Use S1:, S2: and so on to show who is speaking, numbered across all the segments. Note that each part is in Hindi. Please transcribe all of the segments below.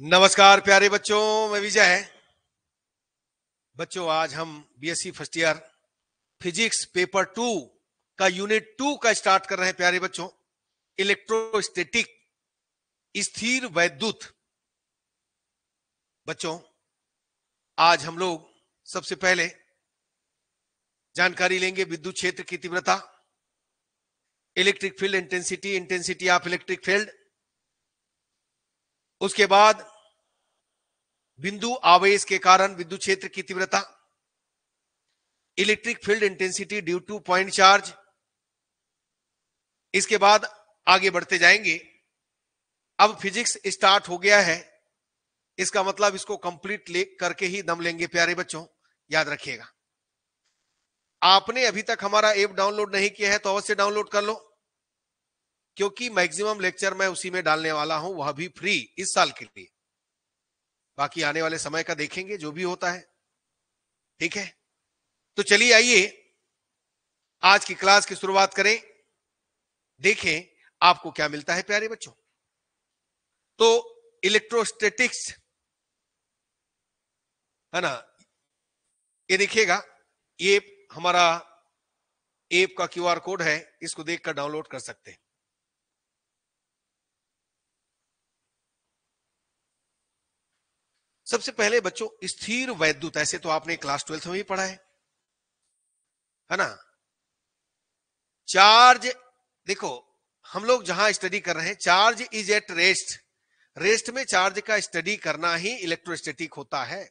S1: नमस्कार प्यारे बच्चों, मैं विजय है। बच्चों, आज हम BSc first year physics paper two का यूनिट टू का स्टार्ट कर रहे हैं प्यारे बच्चों। इलेक्ट्रोस्टेटिक स्थिर वैद्युत। बच्चों, आज हम लोग सबसे पहले जानकारी लेंगे विद्युत क्षेत्र की तीव्रता। Electric field intensity intensity of electric field उसके बाद बिंदु आवेश के कारण विद्युत क्षेत्र की तीव्रता electric field intensity due to point charge इसके बाद आगे बढ़ते जाएँगे। अब फिजिक्स स्टार्ट हो गया है, इसका मतलब इसको कंप्लीट ले करके ही दम लेंगे, प्यारे बच्चों, याद रखिएगा। आपने अभी तक हमारा ऐप डाउनलोड नहीं किया है तो अवश्य डाउनलोड कर लो। क्योंकि मैक्सिमम लेक्चर मैं उसी में डालने वाला हूँ, वह भी फ्री इस साल के लिए। बाकी आने वाले समय का देखेंगे, जो भी होता है। ठीक है? तो चलिए आइए, आज की क्लास की शुरुआत करें। देखें आपको क्या मिलता है, प्यारे बच्चों। तो इलेक्ट्रोस्टेटिक्स है ना? ये देखिएगा, ये हमारा एप का क्यूआर कोड है, इसको देखकर डाउनलोड कर सकते हैं। सबसे पहले बच्चों, स्थिर वैद्युत, ऐसे तो आपने क्लास ट्वेल्थ में ही पढ़ा है। है ना? चार्ज, देखो, हम लोग जहाँ स्टडी कर रहे हैं, charge is at rest. Rest में चार्ज का स्टडी करना ही इलेक्ट्रोस्टेटिक होता है।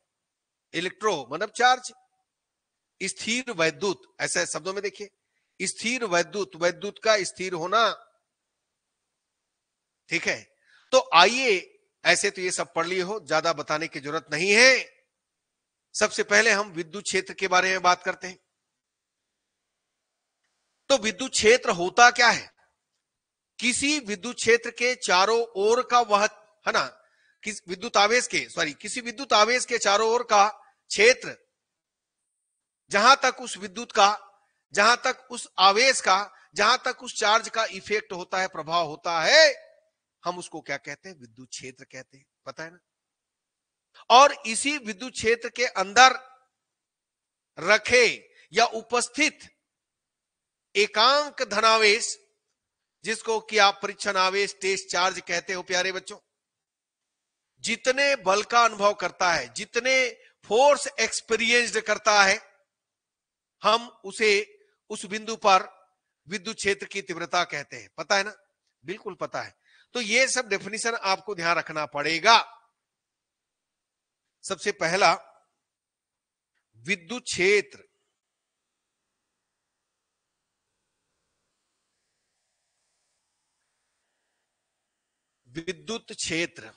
S1: इलेक्ट्रो मतलब चार्ज। स्थिर वैद्युत, ऐसे शब्दों में देखिए। स्थिर वैद्युत वैद्युत का स्थिर होना, ठीक है? तो आइए ऐसे तो ये सब पढ़ लिए हो, ज़्यादा बताने की ज़रूरत नहीं है। सबसे पहले हम विद्युत क्षेत्र के बारे में बात करते हैं। तो विद्युत क्षेत्र होता क्या है? किसी विद्युत क्षेत्र के चारों ओर का वह, है ना, किस विद्युत आवेश के सॉरी किसी विद्युत आवेश के चारों ओर का क्षेत्र, जहाँ तक उस विद्युत का, जहाँ तक उस आवेश का, जहाँ तक उस चार्ज का इफ़ेक्ट होता है, प्रभाव होता है हम उसको क्या कहते हैं? विद्युत क्षेत्र कहते हैं। पता है ना? और इसी विद्युत क्षेत्र के अंदर रखे या उपस्थित एकांक धनावेश, जिसको कि आप परीक्षण आवेश टेस्ट, चार्ज कहते हो प्यारे बच्चों। जितने बल का अनुभव करता है, जितने फोर्स एक्सपीरियंस्ड करता है, हम उसे उस बिंदु पर विद्युत क्षेत्र की तीव्रता कहते हैं। पता है ना? बिल्कुल पता है। तो ये सब डेफिनेशन आपको ध्यान रखना पड़ेगा। सबसे पहला, विद्युत क्षेत्र। विद्युत क्षेत्र।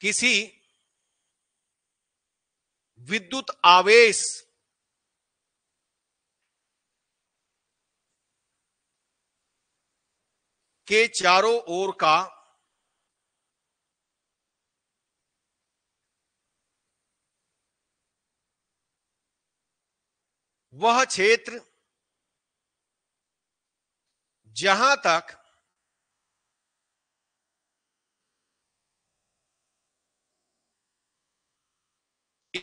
S1: किसी विद्युत आवेश के चारों ओर का वह क्षेत्र जहाँ तक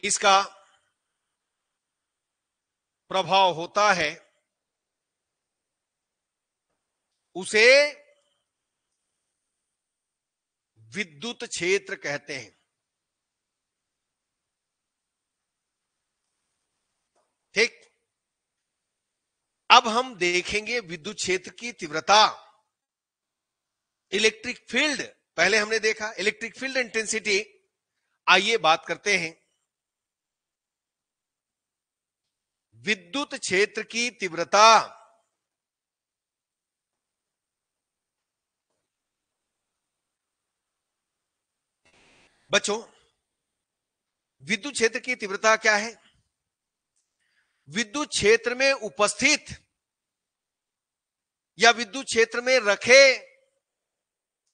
S1: इसका प्रभाव होता है उसे विद्युत क्षेत्र कहते हैं। ठीक? अब हम देखेंगे विद्युत क्षेत्र की तीव्रता। इलेक्ट्रिक फ़ील्ड, पहले हमने देखा, इलेक्ट्रिक फ़ील्ड इंटेंसिटी। आइए बात करते हैं। विद्युत क्षेत्र की तीव्रता। बच्चों, विद्युत क्षेत्र की तीव्रता क्या है? विद्युत क्षेत्र में उपस्थित या विद्युत क्षेत्र में रखे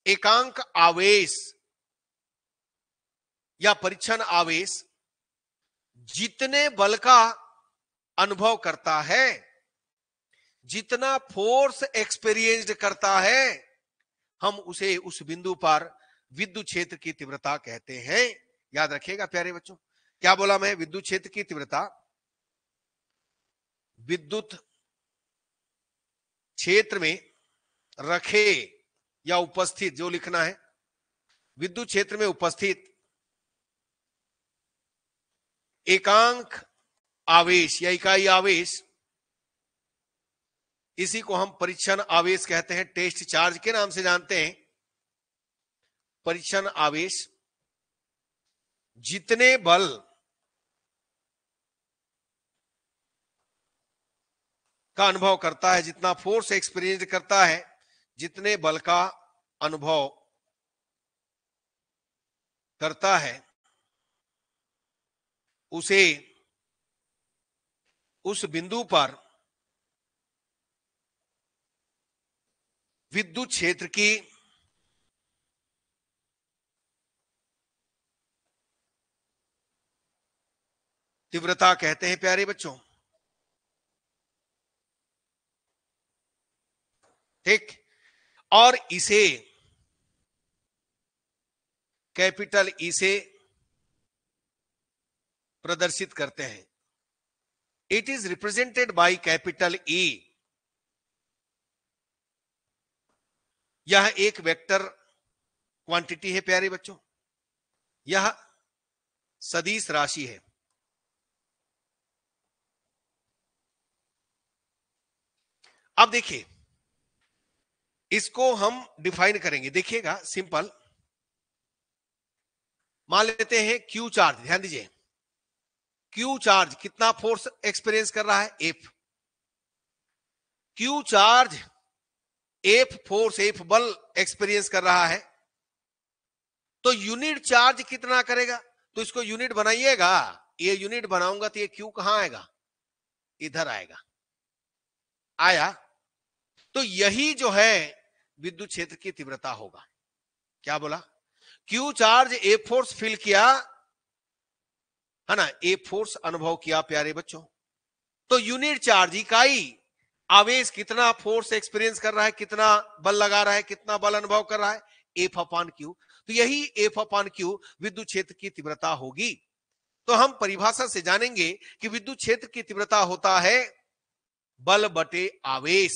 S1: एकांक आवेश या परीक्षण आवेश जितने बल का अनुभव करता है, जितना फोर्स एक्सपीरियंस्ड करता है, हम उसे उस बिंदु पर विद्युत क्षेत्र की तीव्रता कहते हैं। याद रखिएगा प्यारे बच्चों, क्या बोला मैं? विद्युत क्षेत्र की तीव्रता। विद्युत क्षेत्र में रखे या उपस्थित, जो लिखना है, विद्युत क्षेत्र में उपस्थित एकांक आवेश या इकाई आवेश, इसी को हम परीक्षण आवेश कहते हैं, टेस्ट चार्ज के नाम से जानते हैं। परीक्षण आवेश, जितने बल का अनुभव करता है, जितना फोर्स एक्सपीरियंस करता है, जितने बल का अनुभव करता है, उसे, उस बिंदु पर विद्युत क्षेत्र की तीव्रता कहते हैं प्यारे बच्चों। ठीक? और इसे, कैपिटल ई से प्रदर्शित करते हैं। It is represented by capital E यह एक वेक्टर क्वांटिटी है प्यारे बच्चों। यह सदीश राशि है। अब देखिए, इसको हम डिफाइन करेंगे। देखिएगा सिंपल मान लेते हैं क्यू चार्ज ध्यान दीजिए। क्यू चार्ज कितना फोर्स एक्सपीरियंस कर रहा है? F Q charge F force F बल एक्सपीरियंस कर रहा है। तो यूनिट चार्ज कितना करेगा? तो इसको यूनिट बनाइएगा। ये यूनिट बनाऊँगा तो ये क्यू कहाँ आएगा? इधर आएगा। आया? तो यही जो है विद्युत क्षेत्र की तीव्रता होगा। क्या बोला? Q charge a force feel किया, है ना? ए फोर्स अनुभव किया, प्यारे बच्चों। तो यूनिट चार्ज इकाई, आवेश कितना फोर्स एक्सपीरियंस कर रहा है, कितना बल लगा रहा है, कितना बल अनुभव कर रहा है? एफ़ अपान क्यू तो यही एफ़ अपान क्यू विद्युत क्षेत्र की तीव्रता होगी। तो हम परिभाषा से जानेंगे कि विद्युत क्षेत्र की तीव्रता होता है बल बटे आवेश।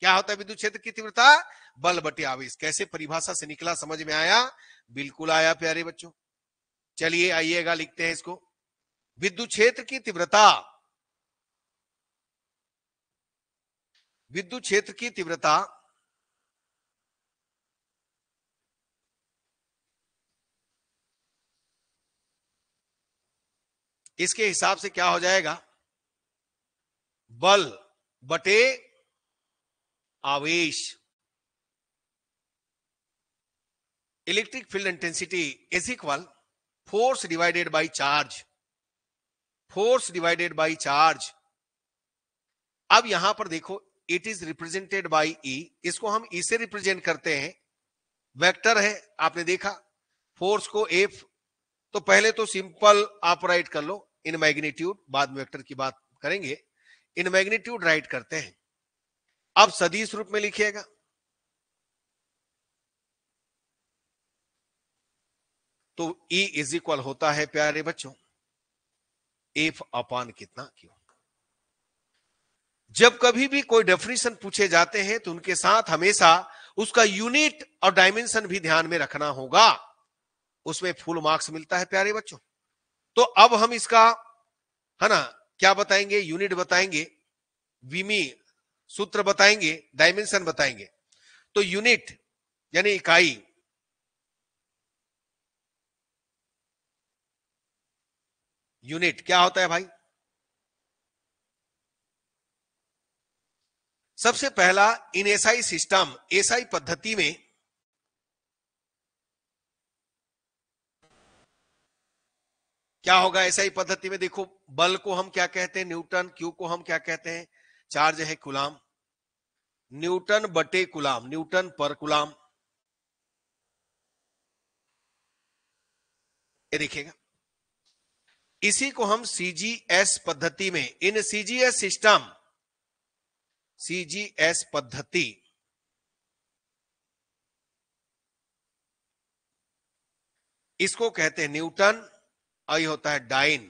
S1: क्या होता है विद्युत क्षेत्र की तीव्रता? बल बटे आवेश। कैसे परिभाषा से निकला, समझ में आया? बिल्कुल आया, प्यारे बच्चों। चलिए, आइएगा, लिखते हैं इसको। विद्युत क्षेत्र की तीव्रता। विद्युत क्षेत्र की तीव्रता। इसके हिसाब से क्या हो जाएगा? बल बटे आवेश। Electric field intensity is equal force divided by charge force divided by charge अब यहाँ पर देखो it is represented by E इसको हम ई से रिप्रेजेंट करते हैं। वेक्टर है, आपने देखा। फोर्स को एफ़ तो पहले तो सिंपल आप राइट कर लो। इन मैग्नीट्यूड बाद में वेक्टर की बात करेंगे। इन मैग्नीट्यूड राइट करते हैं। अब सदीश रूप में लिखिएगा। तो E इज़ इक्वल होता है, प्यारे बच्चों। एफ़ अपान कितना क्यों? जब कभी भी कोई डेफिनेशन पूछे जाते हैं तो उनके साथ हमेशा उसका यूनिट और डायमेंशन भी ध्यान में रखना होगा। उसमें फुल मार्क्स मिलता है, प्यारे बच्चों। तो अब हम इसका, है ना, क्या बताएँगे? यूनिट बताएँगे। विमी सूत्र बताएँगे डायमेंशन बताएँगे। तो यूनिट यानी इकाई यूनिट क्या होता है भाई? सबसे पहला इन एसआई सिस्टम एसआई पद्धति में क्या होगा एसआई पद्धति में? देखो, बल को हम क्या कहते हैं? न्यूटन क्यू को हम क्या कहते हैं? चार्ज है कुलाम। न्यूटन बटे कुलाम, न्यूटन पर गुलाम ये देखिएगा। इसी को हम सीजीएस पद्धति में, इन सीजीएस सिस्टम सीजीएस पद्धति, इसको कहते हैं न्यूटन, और ये होता है डाइन,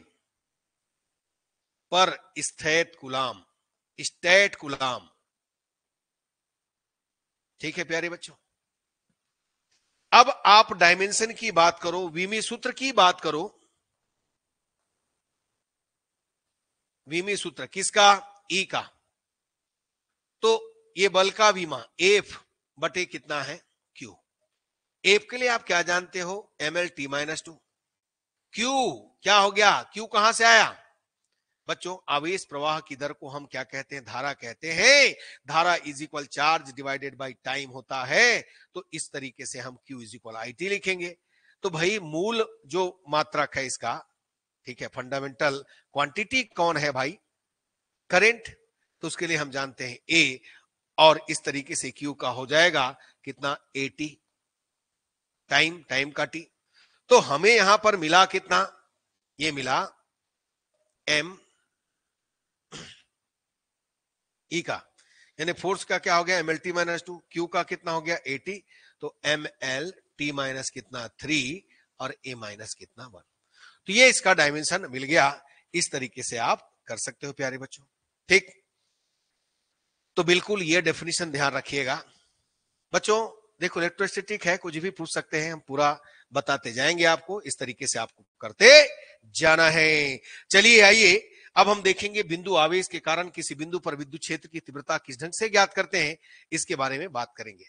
S1: पर स्थित गुलाम स्टेट गुलाम। ठीक है प्यारे बच्चों? अब आप डायमेंशन की बात करो, विमी सूत्र की बात करो। विमी सूत्र किसका? ई का। तो ये बल का विमा, एफ़ बटे कितना है? क्यू। एफ़ के लिए आप क्या जानते हो? M L T minus two. Q, क्या हो गया? क्यू कहाँ से आया? बच्चों, आवेश प्रवाह की दर को हम क्या कहते हैं? धारा कहते हैं। धारा is equal charge divided by time होता है। तो इस तरीके से हम Q is equal I T लिखेंगे। तो भाई, मूल जो मात्रक है इसका, ठीक है फंडामेंटल क्वांटिटी कौन है भाई? करेंट तो उसके लिए हम जानते हैं ए और इस तरीके से क्यू का हो जाएगा कितना? ए टी टाइम टाइम का टी तो हमें यहाँ पर मिला कितना? ये मिला एम ई का। यानी फोर्स का क्या हो गया? M L T minus two Q का कितना हो गया? एटी तो एम एल टी माइनस कितना? थ्री और ए माइनस कितना? वन तो ये इसका डायमेंशन मिल गया। इस तरीके से आप कर सकते हो, प्यारे बच्चों। ठीक? तो बिल्कुल ये डेफिनेशन ध्यान रखिएगा। बच्चों, देखो इलेक्ट्रोस्टेटिक है, कुछ भी पूछ सकते हैं, हम पूरा बताते जाएँगे आपको। इस तरीके से आपको करते जाना है। चलिए आइए अब हम देखेंगे बिंदु आवेश के कारण किसी बिंदु पर विद्युत क्षेत्र की तीव्रता किस ढंग से ज्ञात करते हैं, इसके बारे में बात करेंगे।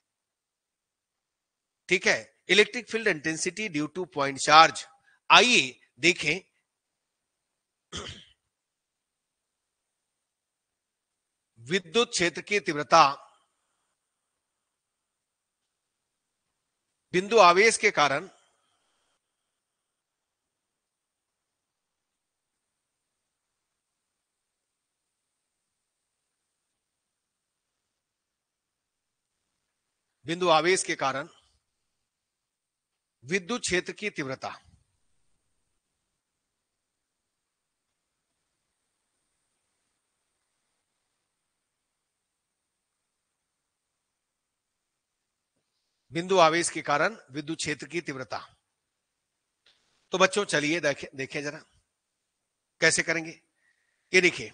S1: ठीक है? Electric field intensity due to point charge. आइए देखें। विद्युत क्षेत्र की तीव्रता बिंदु आवेश के कारण बिंदु आवेश के कारण विद्युत क्षेत्र की तीव्रता। बिंदु आवेश के कारण विद्युत क्षेत्र की तीव्रता। तो बच्चों, चलिए देखें देखें जरा, कैसे करेंगे? ये देखिए,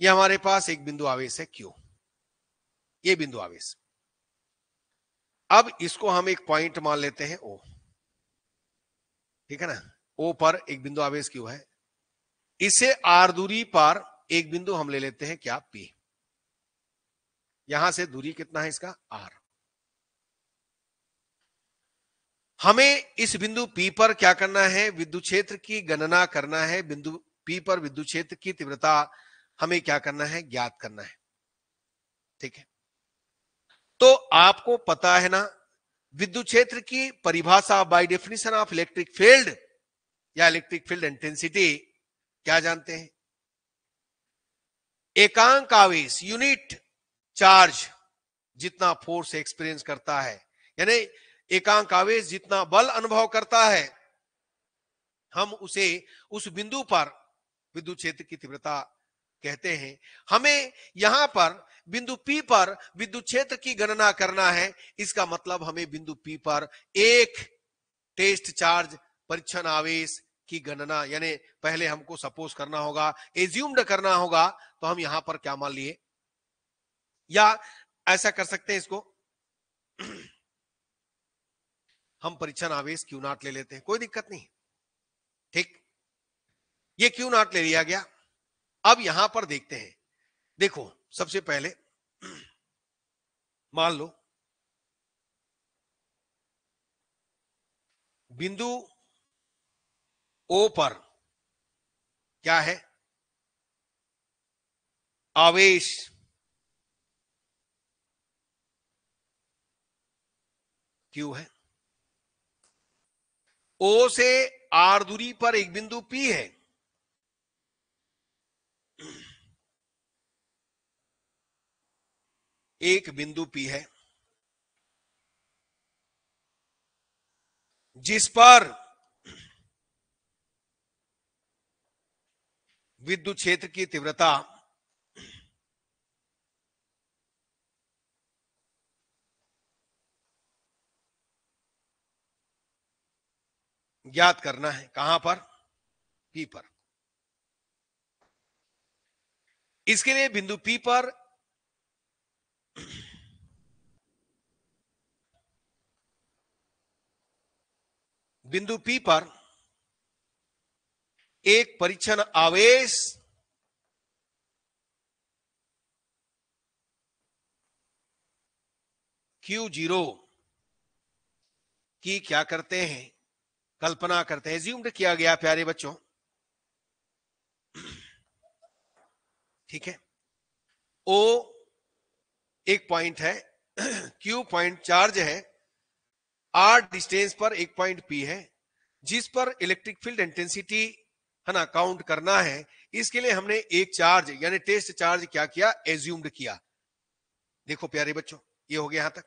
S1: ये हमारे पास एक बिंदु आवेश है क्यू ये बिंदु आवेश। अब इसको हम एक पॉइंट मान लेते हैं ओ ठीक है ना? ओ पर एक बिंदु आवेश क्यों है। इसे आर दूरी पर एक बिंदु हम ले लेते हैं क्या? पी यहाँ से दूरी कितना है इसका? आर हमें इस बिंदु पी पर क्या करना है? विद्युत क्षेत्र की गणना करना है। बिंदु पी पर विद्युत क्षेत्र की तीव्रता हमें क्या करना है? ज्ञात करना है। ठीक है? तो आपको पता है ना, विद्युत क्षेत्र की परिभाषा by definition of electric field या इलेक्ट्रिक फ़ील्ड इंटेंसिटी क्या जानते हैं? एकांक आवेश यूनिट चार्ज जितना फोर्स एक्सपीरियंस करता है, यानी एकांक आवेश जितना बल अनुभव करता है, हम उसे उस बिंदु पर विद्युत क्षेत्र की तीव्रता कहते हैं, हमें यहाँ पर बिंदु P पर विद्युत क्षेत्र की गणना करना है। इसका मतलब हमें बिंदु P पर एक टेस्ट चार्ज परीक्षण आवेश की गणना, यानी पहले हमको सपोज़ करना होगा एज्यूम्ड करना होगा तो हम यहाँ पर क्या मान लिए? या ऐसा कर सकते हैं इसको? हम परीक्षण आवेश क्यू नाट ले लेते हैं, कोई दिक्कत नहीं। ठीक? ये क्यू नाट ले लिया गया। अब यहाँ पर देखते हैं। देखो, सबसे पहले, मान लो, बिंदु ओ पर क्या है? आवेश। क्यू है? ओ से आर दूरी पर एक बिंदु पी है। एक बिंदु पी है। जिस पर विद्युत क्षेत्र की तीव्रता ज्ञात करना है, कहाँ पर? पी पर। इसके लिए बिंदु पी पर बिंदु पी पर एक परीक्षण आवेश क्यू ज़ीरो की क्या करते हैं? कल्पना करते हैं। ज्यूम्ड किया गया, प्यारे बच्चों। ठीक है? ओ एक पॉइंट है। क्यू पॉइंट चार्ज है। आर डिस्टेंस पर एक पॉइंट पी है, जिस पर इलेक्ट्रिक फ़ील्ड इंटेंसिटी है ना काउंट करना है, इसके लिए हमने एक चार्ज यानी टेस्ट चार्ज क्या किया? एज्यूम्ड किया। देखो प्यारे बच्चों, ये हो गया यहाँ तक।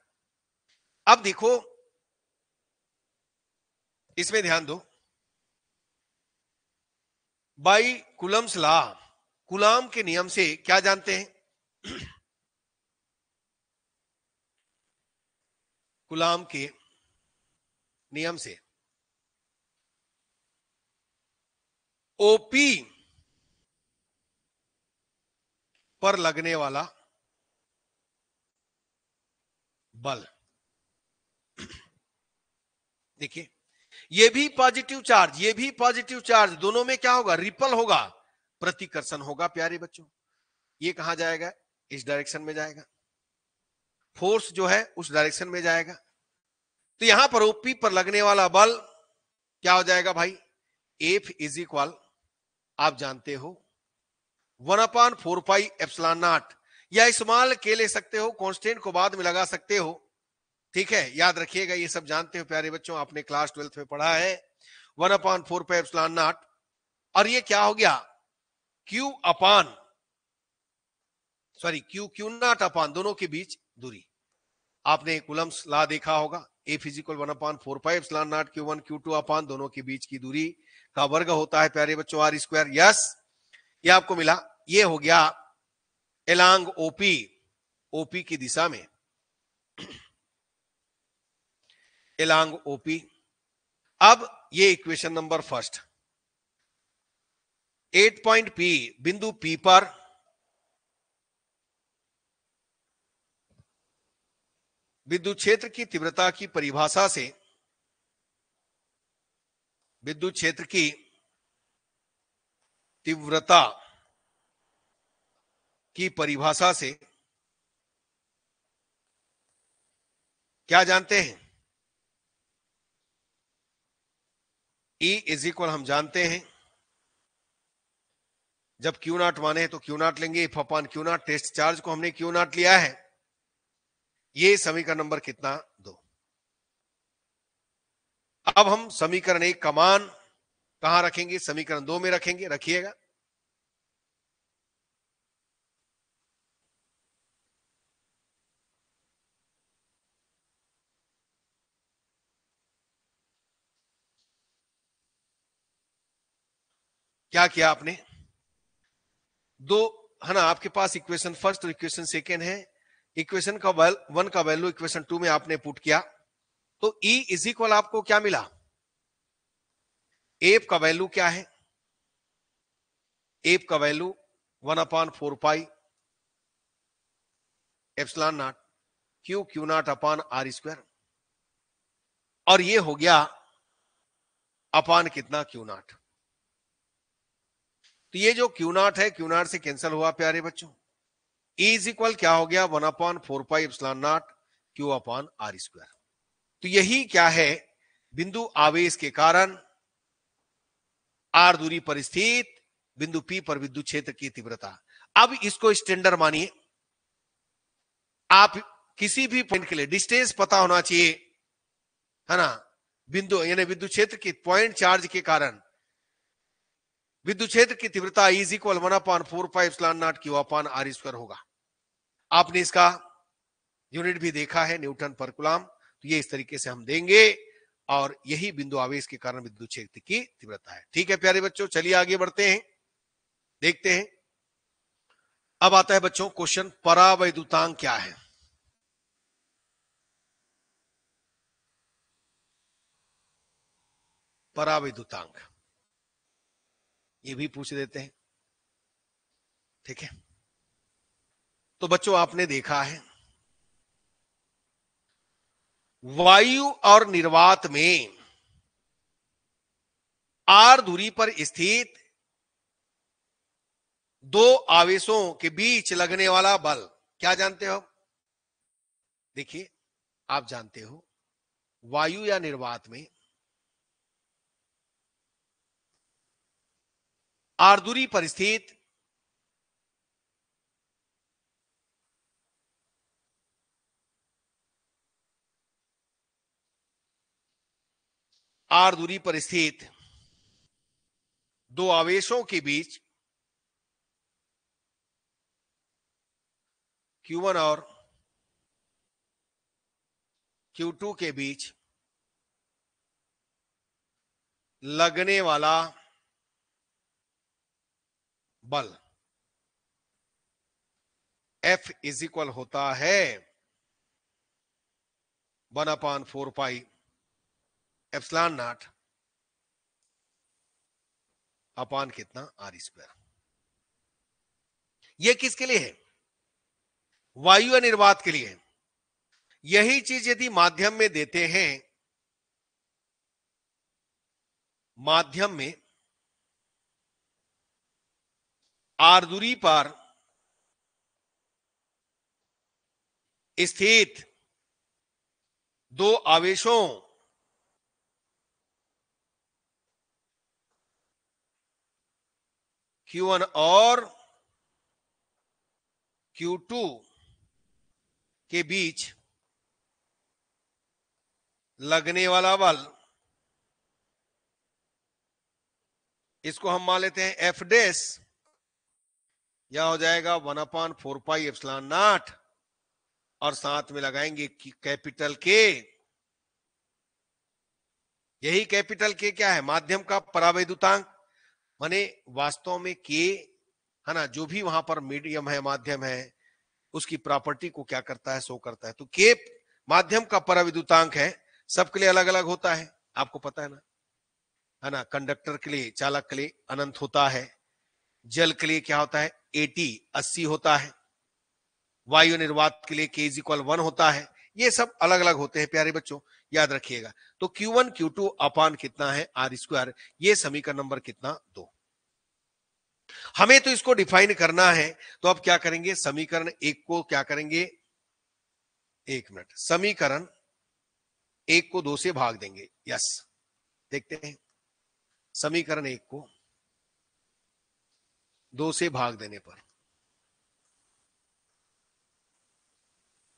S1: अब देखो, इसमें ध्यान दो। बाई कुलम्स ला कुलाम के नियम से क्या जानते हैं? कुलाम के नियम से। ओपी पर लगने वाला बल। देखिए, ये भी पॉजिटिव चार्ज ये भी पॉजिटिव चार्ज दोनों में क्या होगा? रिपल होगा, प्रतिकर्षण होगा, प्यारे बच्चों। ये कहा जाएगा? इस डायरेक्शन में जाएगा। फोर्स जो है, उस डायरेक्शन में जाएगा। तो यहाँ पर ओपी पर लगने वाला बल क्या हो जाएगा भाई? एफ़ इज़ इक्वल आप जानते हो one upon four pi epsilon naught या इस्तेमाल के ले सकते हो कॉन्स्टेंट को बाद में लगा सकते हो। ठीक है, याद रखिएगा, ये सब जानते हो प्यारे बच्चों, आपने क्लास ट्वेल्थ में पढ़ा है। One upon four pi epsilon naught और ये क्या हो गया? Q upon sorry Q Q naught upon दोनों के बीच दूरी। आपने कुलम्स ला देखा होगा a physical one upon four five epsilon naught Q one Q two upon दोनों के बीच की दूरी का वर्ग होता है, प्यारे बच्चों आर स्क्वायर यस ये आपको मिला। ये हो गया एलांग ओपी ओपी की दिशा में। एलांग ओपी अब ये equation number first at point P बिंदु पी पर विद्युत क्षेत्र की तीव्रता की परिभाषा से, विद्युत क्षेत्र की तीव्रता की परिभाषा से क्या जानते हैं? ई इज़ इक्वल हम जानते हैं। जब क्यू नाट माने तो क्यू नाट लेंगे। If upon Q naught test charge को हमने क्यू नाट लिया है। ये समीकरण नंबर कितना? दो। अब हम समीकरण एक का मान कहाँ रखेंगे? समीकरण दो में रखेंगे। रखिएगा। क्या किया आपने? दो, है ना, आपके पास इक्वेशन, फ़र्स्ट और इक्वेशन, सेकेंड है। इक्वेशन का वैल, वन का वैल्यू इक्वेशन टू में आपने पुट किया तो ई इज़ इक्वल आपको क्या मिला? एफ़ का वैल्यू क्या है? एफ़ का value one upon four pi epsilon naught Q Q naught upon R square. और ये हो गया अपान कितना? Q naught. तो ये जो क्यू नॉट है, क्यू नाट से कैंसिल हुआ, प्यारे बच्चों। इज़ इक्वल क्या हो गया? One upon four pi epsilon naught Q upon R square तो यही क्या है? बिंदु आवेश के कारण आर दूरी पर स्थित बिंदु पी पर विद्युत क्षेत्र की तीव्रता। अब इसको स्टैंडर्ड मानिए। आप किसी भी पॉइंट के लिए डिस्टेंस पता होना चाहिए। है ना? बिंदु, यानी विद्युत क्षेत्र की पॉइंट चार्ज के कारण। विद्युत क्षेत्र की तीव्रता is equal one upon four five स्लान naught Q upon R square होगा। आपने इसका यूनिट भी देखा है न्यूटन पर गुलाम तो ये इस तरीके से हम देंगे और यही बिंदु आवेश के कारण विद्युत क्षेत्र की तीव्रता है। ठीक है प्यारे बच्चों, चलिए आगे बढ़ते हैं। देखते हैं। अब आता है बच्चों क्वेश्चन परावैद्युतांक क्या है? पराविद्युतांक। ये भी पूछ देते हैं। ठीक है? तो बच्चों, आपने देखा है, वायु और निर्वात में आर दूरी पर स्थित दो आवेशों के बीच लगने वाला बल, क्या जानते हो? देखिए, आप जानते हो, वायु या निर्वात में आरदूरी पर स्थित आर दूरी पर स्थित दो आवेशों के बीच Q1 और Q2 के बीच लगने वाला बल। एफ़ इज़ इक्वल होता है one upon four pi epsilon naught upon कितना? R square. यह किसके लिए है? वायु निर्वात के लिए यही चीज़ यदि माध्यम में देते हैं, माध्यम में आरदूरी पर स्थित दो आवेशों Q1 और Q2 के बीच लगने वाला बल, इसको हम मान लेते हैं एफ़ डेस यह हो जाएगा one upon four pi epsilon naught, और साथ में लगाएँगे कैपिटल के। यही कैपिटल के क्या है? माध्यम का परावैद्युतांक माने वास्तव में के, है ना, जो भी वहाँ पर मीडियम है, माध्यम है, उसकी प्रॉपर्टी को क्या करता है? सो करता है। तो के माध्यम का पराविद्युतांक है, सबके लिए अलग अलग होता है। आपको पता है ना? है ना? कंडक्टर के लिए, चालक के लिए अनंत होता है। जल के लिए क्या होता है? एटी अस्सी होता है। वायु निर्वात के लिए के इज़ इक्वल वन होता है। ये सब अलग अलग होते हैं, प्यारे बच्चों, याद रखिएगा। तो Q1 Q2 अपान कितना है? आर स्क्वायर ये समीकरण नंबर कितना? दो। हमें तो इसको डिफाइन करना है तो अब क्या करेंगे? समीकरण एक को क्या करेंगे? एक मिनट। समीकरण एक को दो से भाग देंगे। यस देखते हैं। समीकरण एक को दो से भाग देने पर।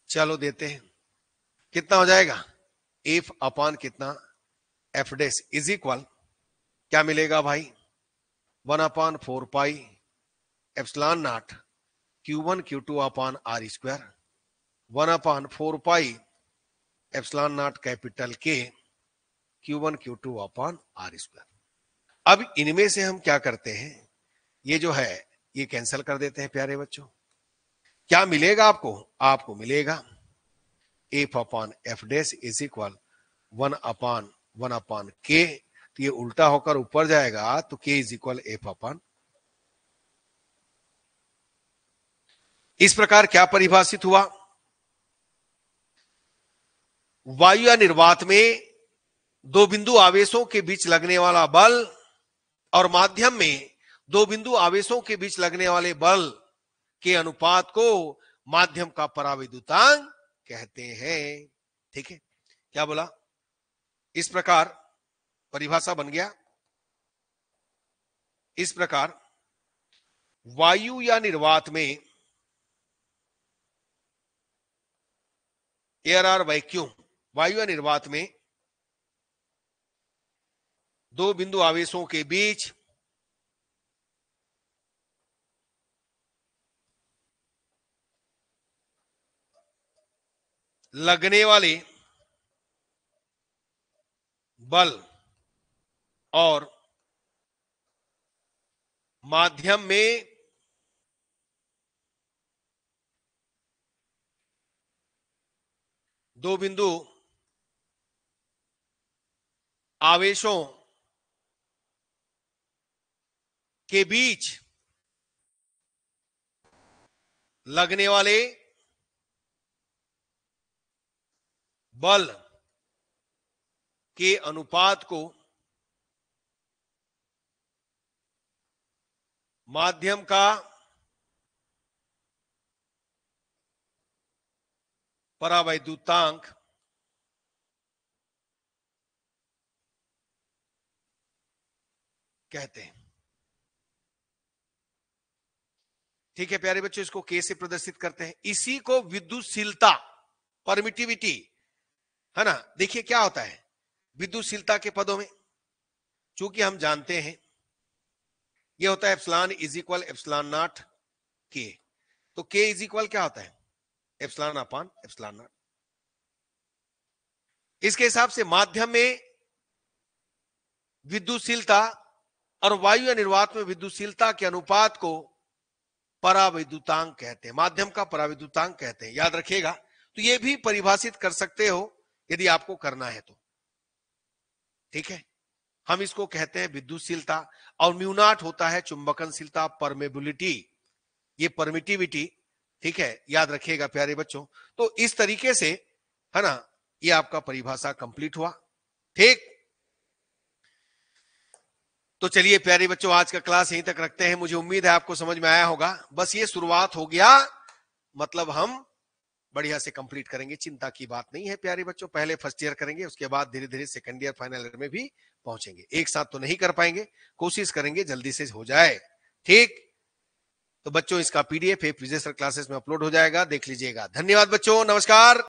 S1: चलो देते हैं। कितना हो जाएगा? एफ़ अपान कितना? एफ़ डेस इज़ इक्वल क्या मिलेगा भाई? One upon four pi epsilon naught Q one Q two upon R square one upon four pi epsilon naught capital K Q one Q two upon R square अब इनमें से हम क्या करते हैं? ये जो है, ये कैंसिल कर देते हैं प्यारे बच्चों। क्या मिलेगा आपको? आपको मिलेगा। F upon F dash is equal one upon one upon K तो ये उल्टा होकर ऊपर जाएगा तो K is equal F upon इस प्रकार क्या परिभाषित हुआ? वायु या निर्वात में दो बिंदु आवेशों के बीच लगने वाला बल और माध्यम में दो बिंदु आवेशों के बीच लगने वाले बल के अनुपात को माध्यम का पराविद्युतांक कहते हैं। ठीक है? क्या बोला? इस प्रकार परिभाषा बन गया। इस प्रकार वायु या निर्वात में एयर आर वैक्यूम वायु या निर्वात में दो बिंदु आवेशों के बीच लगने वाले बल और माध्यम में दो बिंदु आवेशों के बीच लगने वाले बल के अनुपात को माध्यम का परावैद्युतांक कहते हैं। ठीक है प्यारे बच्चों, इसको के से प्रदर्शित करते हैं। इसी को विद्युतशीलता परमिटिविटी है ना? देखिए क्या होता है। विद्युतशीलता के पदों में, चूँकि हम जानते हैं, ये होता है epsilon is equal epsilon naught K. तो के इज़ इक्वल क्या होता है? Epsilon upon epsilon naught. इसके हिसाब से माध्यम में विद्युतशीलता और वायु निर्वात में विद्युतशीलता के अनुपात को पराविद्युतांक कहते हैं। माध्यम का पराविद्युतांक कहते हैं। याद रखिएगा तो ये भी परिभाषित कर सकते हो यदि आपको करना है तो। ठीक है? हम इसको कहते हैं विद्युतशीलता। और म्यूनाट होता है चुंबकनशीलता परमेबिलिटी ये परमिटिविटी ठीक है? याद रखिएगा प्यारे बच्चों। तो इस तरीके से, है ना, ये आपका परिभाषा कंप्लीट हुआ। ठीक? तो चलिए प्यारे बच्चों, आज का क्लास यहीं तक रखते हैं। मुझे उम्मीद है आपको समझ में आया होगा। बस ये शुरुआत हो गया। मतलब हम बढ़िया से कंप्लीट करेंगे, चिंता की बात नहीं है प्यारे बच्चों, पहले फ़र्स्ट ईयर करेंगे, उसके बाद धीरे धीरे सेकंड ईयर फाइनल ईयर में भी पहुँचेंगे। एक साथ तो नहीं कर पाएँगे, कोशिश करेंगे जल्दी से हो जाए। ठीक? तो बच्चों, इसका पीडीएफ क्लासेस में अपलोड हो जाएगा, देख लीजिएगा। धन्यवाद बच्चों, नमस्कार।